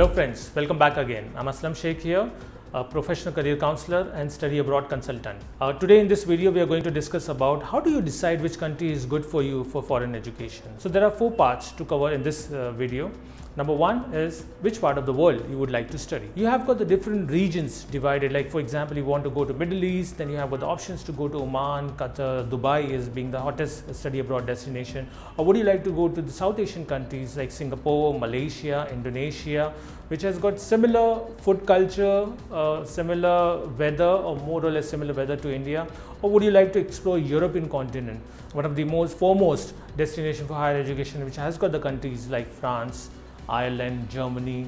Hello friends, welcome back again. I'm Asslam Shaikh here, a professional career counselor and study abroad consultant. Uh, today in this video we are going to discuss about how do you decide which country is good for you for foreign education. So there are four parts to cover in this uh, video. Number one is which part of the world you would like to study. You have got the different regions divided. Like for example you want to go to Middle East then you have got the options to go to Oman, Qatar, Dubai is being the hottest study abroad destination. Or would you like to go to the South Asian countries like Singapore, Malaysia, Indonesia which has got similar food culture, uh, similar weather or more or less similar weather to India? Or would you like to explore European continent one of the most foremost destination for higher education which has got the countries like France, Ireland, Germany,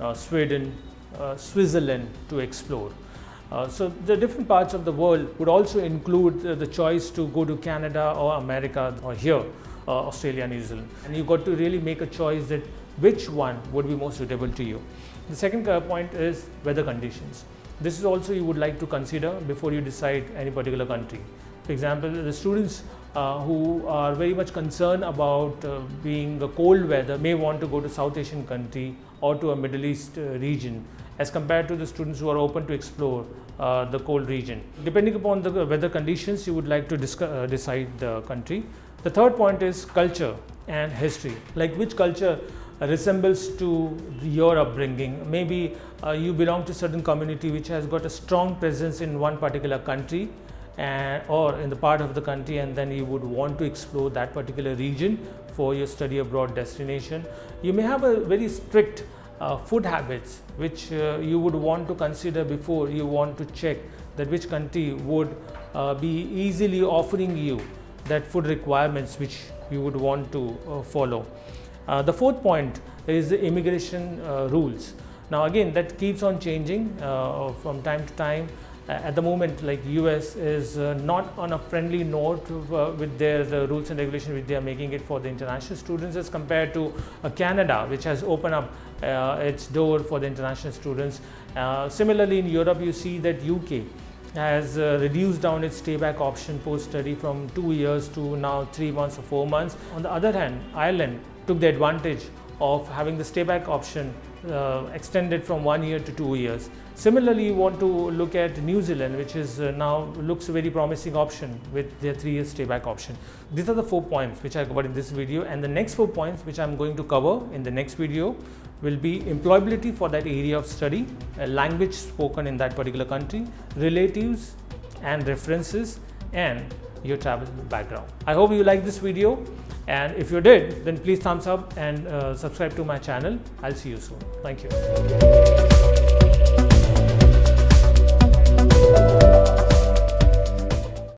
uh, Sweden, uh, Switzerland to explore. Uh, so the different parts of the world would also include the choice to go to Canada or America or here, Australia, New Zealand. And you got to really make a choice that which one would be most suitable to you. The second point is weather conditions. This is also you would like to consider before you decide any particular country. For example, the students uh, who are very much concerned about uh, being cold weather may want to go to South Asian country or to a Middle East uh, region as compared to the students who are open to explore uh, the cold region. Depending upon the weather conditions, you would like to uh, decide the country. The third point is culture and history, like which culture resembles to your upbringing. Maybe uh, you belong to certain community which has got a strong presence in one particular country and, or in the part of the country and then you would want to explore that particular region for your study abroad destination. You may have a very strict uh, food habits which uh, you would want to consider before you want to check that which country would uh, be easily offering you that food requirements which you would want to uh, follow. Uh, the fourth point is the immigration uh, rules. Now again that keeps on changing from time to time at the moment like US is uh, not on a friendly note uh, with their uh, rules and regulations which they are making it for the international students as compared to Canada which has opened up its door for the international students. similarly in Europe you see that UK has uh, reduced down its stayback option post-study from two years to now three months or four months. On the other hand, Ireland took the advantage of having the stayback option uh, extended from one year to two years. Similarly, you want to look at New Zealand, which is uh, now looks a very promising option with their three-year stayback option. These are the four points which I covered in this video, and the next four points which I'm going to cover in the next video will be employability for that area of study, language spoken in that particular country, relatives and references, and your travel background. I hope you like this video. And if you did, then please thumbs up and uh, subscribe to my channel. I'll see you soon. Thank you.